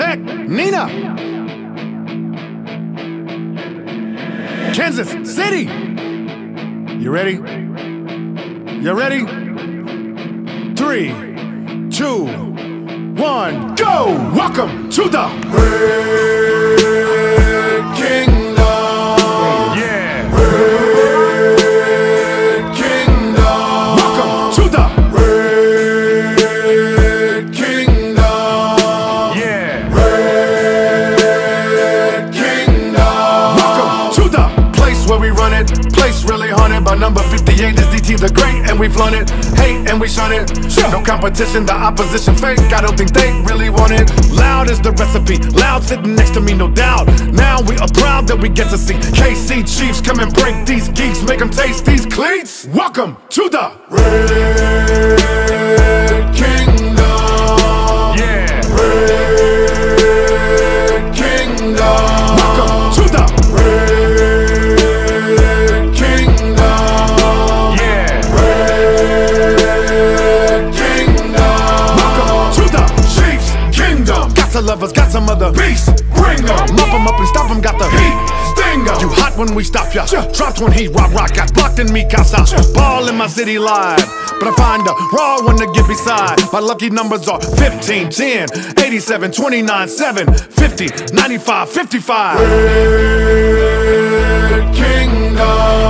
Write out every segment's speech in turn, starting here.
Tech N9ne. Kansas City. You ready? You ready? Three, two, one, go! Welcome to the run it. Place really haunted by number 58 is DT the Great, and we flaunt it. Hate and we shun it. No competition, the opposition fake. I don't think they really want it. Loud is the recipe. Loud sitting next to me, no doubt. Now we are proud that we get to see KC Chiefs come and break these geeks, make them taste these cleats. Welcome to the Kingdom. Got some other beasts. Bring them. Mop them up and stop them, got the heat. Sting 'em. You hot when we stop ya. Dropped when he rock rock. Got blocked in me casa. Ball in my city live. But I find a raw one to get beside. My lucky numbers are 15, 10, 87, 29, 7, 50, 95, 55. Red Kingdom.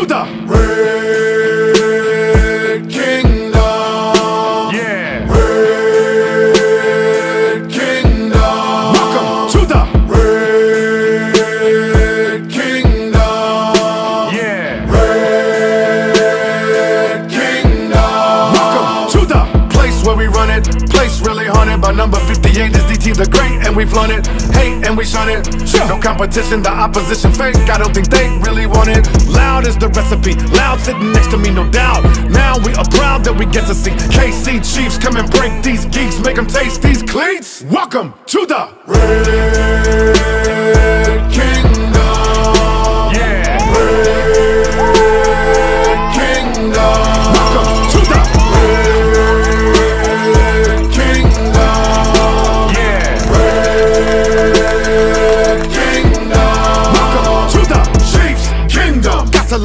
To the Red Kingdom. Yeah. Red Kingdom. Welcome to the Red Kingdom. Yeah. Red Kingdom. Welcome to the place where we run it. Place really haunted by number 58 is DT the Great, and we flaunt it. Hate and we shun it. No competition, the opposition fake. I don't think they really want it. Loud is the recipe. Loud sitting next to me, no doubt. Now we are proud that we get to see KC Chiefs come and break these geeks, make them taste these cleats. Welcome to the Red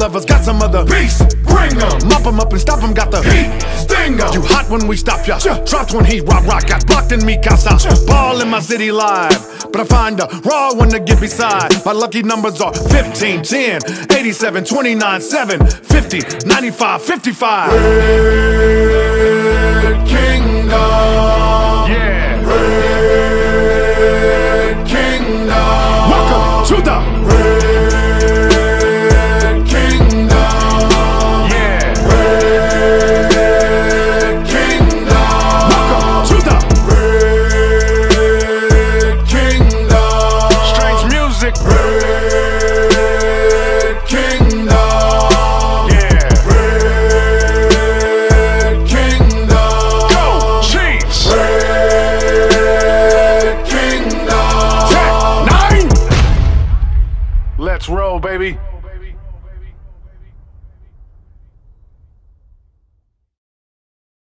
Kingdom. Got to love us, got some other beasts. Bring 'em. Mop 'em up and stop 'em, got the heat. Sting 'em. You hot when we stop ya. Dropped when he rock rock. Got blocked in me casa. Ball in my city live. But I find a raw one to get beside. My lucky numbers are 15, 10, 87, 29, 7, 50, 95, 55. Red Kingdom. Let's roll, baby.